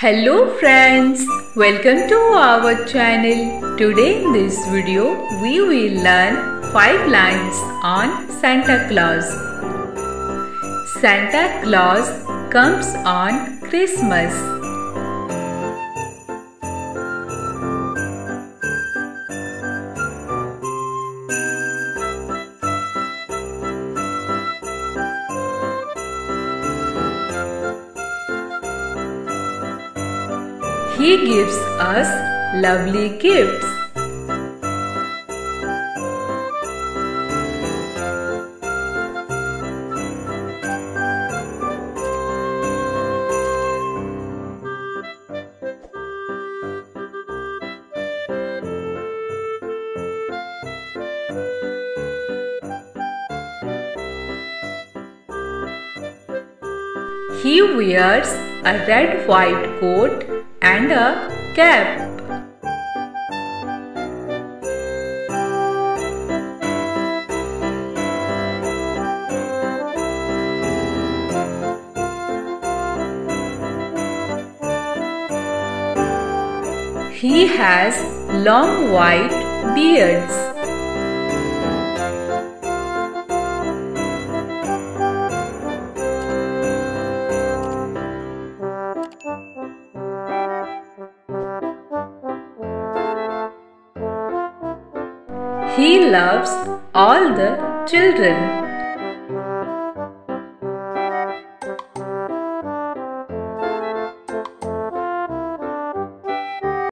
Hello friends, welcome to our channel. Today in this video we will learn 5 lines on Santa Claus. Santa Claus comes on Christmas. He gives us lovely gifts. He wears a red white coat and a cap. He has long white beards. He loves all the children.